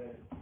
Okay.